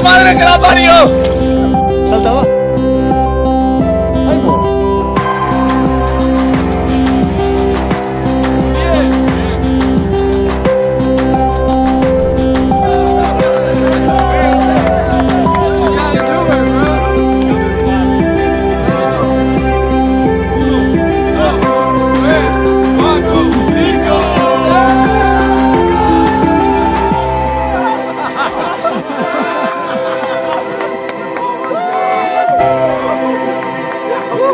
madre que la parió. Salta, va. 你是